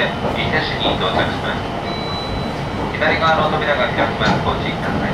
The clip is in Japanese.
て右手に到着します。左側の扉が開きます。ご注意ください。